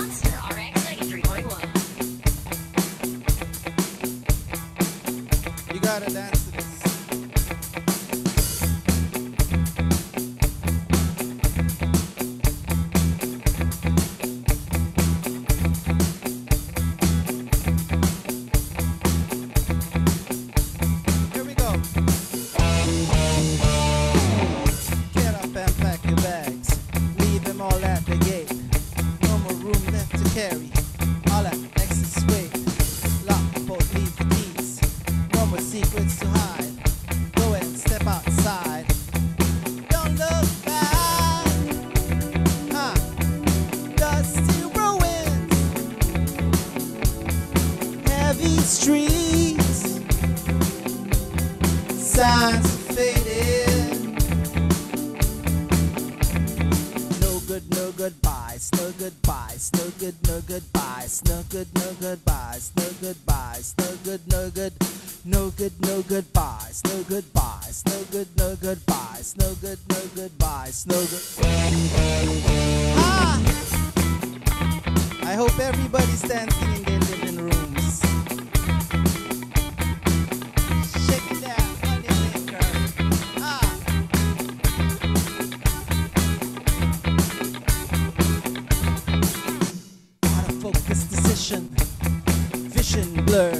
Monster streets. Signs are fading. No good, no goodbyes, no goodbyes, no good, no goodbyes, no good, no goodbyes, no goodbyes, no good, no good, no good, no goodbyes, no goodbyes, no good, no goodbyes, no good, no goodbyes, no good. Ah! I hope everybody's dancing in their living rooms. Decision, vision blurred,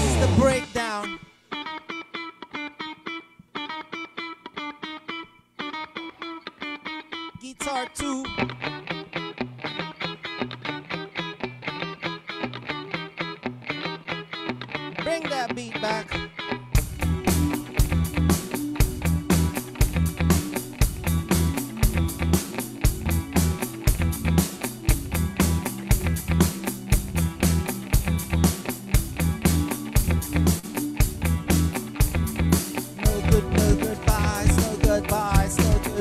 This is the breakdown. Guitar two. Bring that beat back.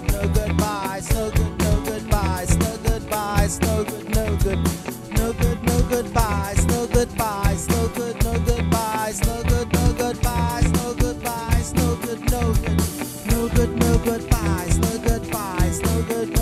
good, no goodbyes, no good, no goodbyes, no goodbyes, no good, no good, no good, no goodbyes, no goodbyes, no good, no goodbyes, no good, no goodbyes, no goodbyes, no good, no good, no good, no goodbyes, no goodbyes, no good.